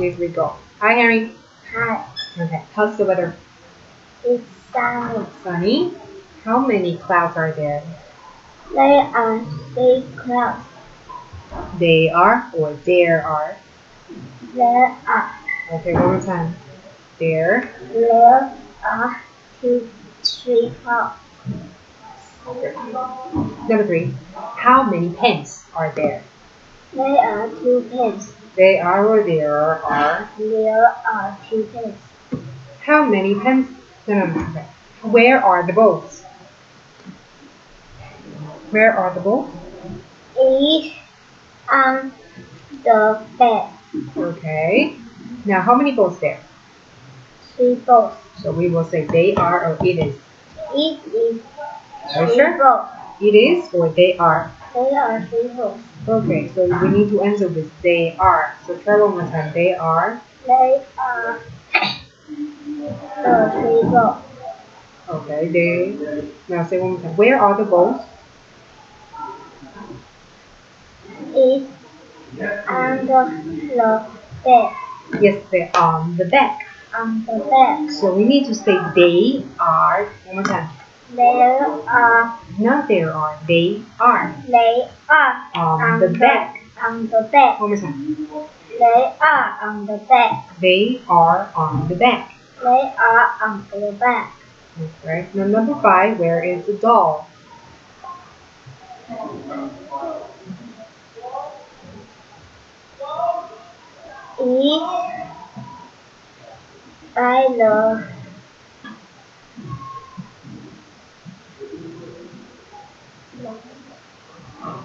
Please read go. Hi, Harry. Hi. Okay. How's the weather? It's sunny. Sunny. How many clouds are there? There are three clouds. They are or there are. There are Okay, one more time. There. there are two three clouds. Number three. How many pens are there? There are two pens. They are or there are. There are two pens. How many pens? No, no, no. Where are the balls? Where are the balls? Each on the bed. Okay. Now, how many balls there? Three balls. So we will say they are or it is. It is Are you sure? balls. It is or they are. Oh, there are three balls. Okay, so we need to answer with they are. So try one more time. They are. They are the three balls. Okay, they. Now say one more time. Where are the balls? It on the bed. Yes, they're on the back. On the bed. So we need to say they are. One more time. There are Not there are. They are they are on the back. on the back. One more time. They are on the bed. They are on the back. They are on the back. That's right. Now number five. Where is the doll? It by the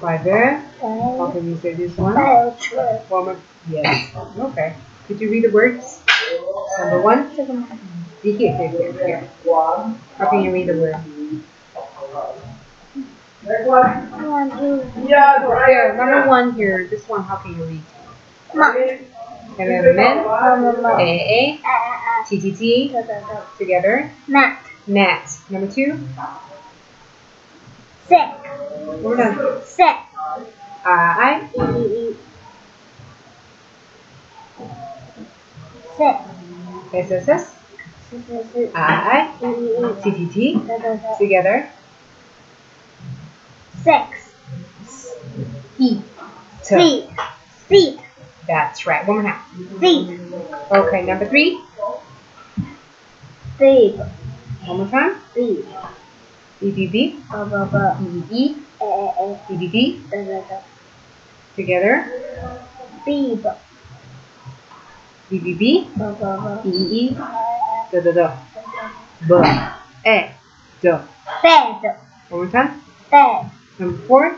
Right there. Uh-huh. How can you say this one? by the. One. Yes. Okay. Could you read the words? Number one. Here, here, here, here. How can you read the word? One, two, Here, number one here. This one, how can you read? mat. And then men, A, A, T, T, T. Da, da, da. together. Mat. Mat. Number two. Set. One more time. Set. I. I, S, S, S, S, S, S. I. T, T, T, together. Sex. E, T. Seat. Seat. That's right. One more time. Seat. Okay, number three. Bib. One more time. Bib. B, uh, B, B, Ba, ba, ba. E, E, E, E, E. B, B, B, Da, da, da. together. Bib. B, B, B, Ba, ba, ba. E, E, E, E, da, da, da. B, E, D. Bed. One more time. Bed. Number four.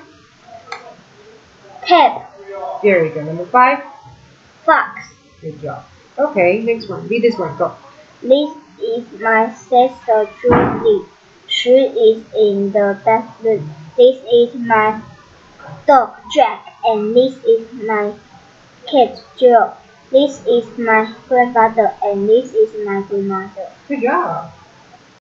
Tap. There you go. Number five. Fox. Good job. Okay, next one. Read this one. Go. This is my sister Julie. She is in the bathroom. This is my dog Jack, and this is my cat Joe. This is my grandfather, and this is my grandmother. Good job.